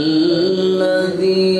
الذي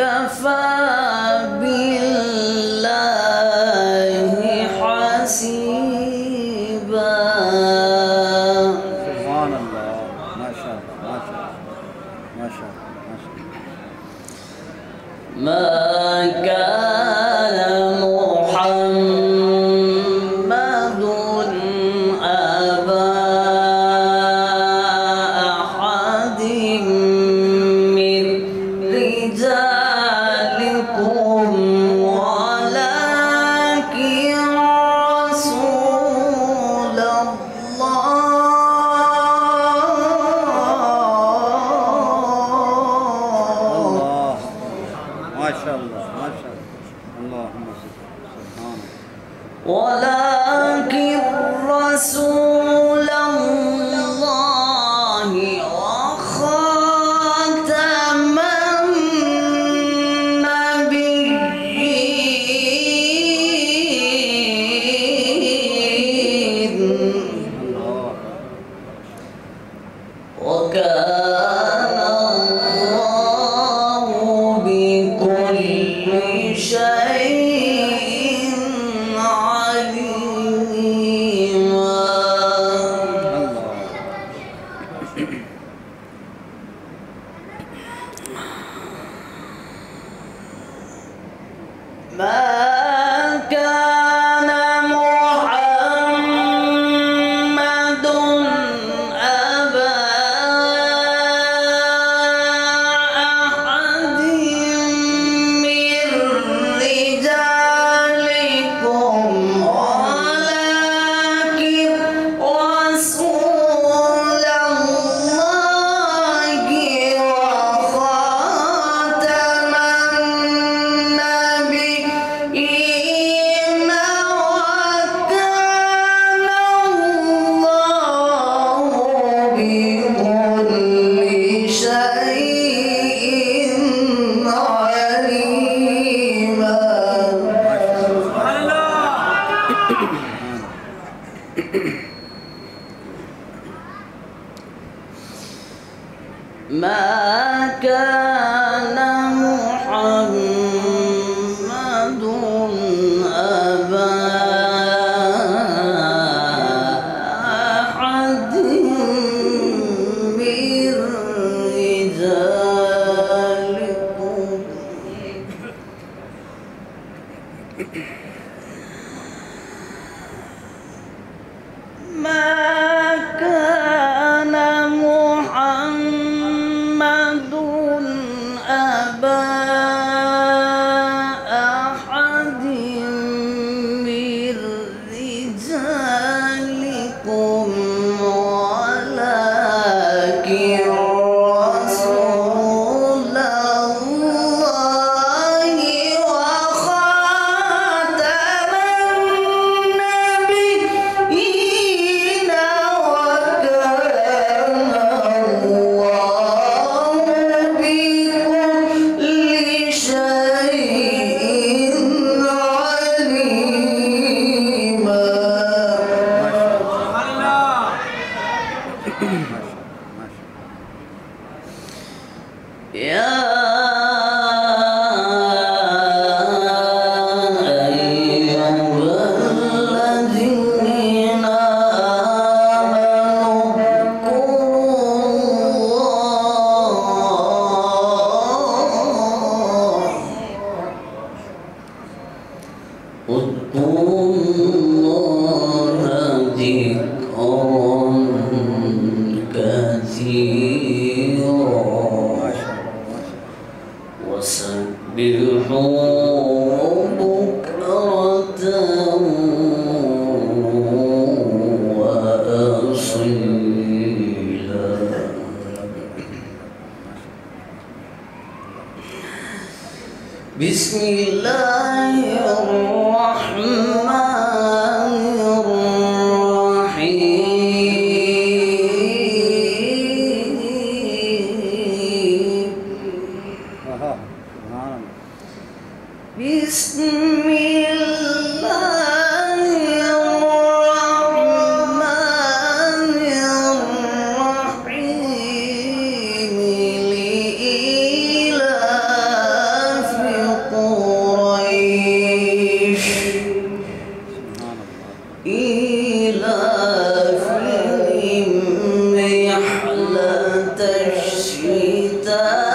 وكفى بالله. ولكن الرسول God. بسم الله الشتاء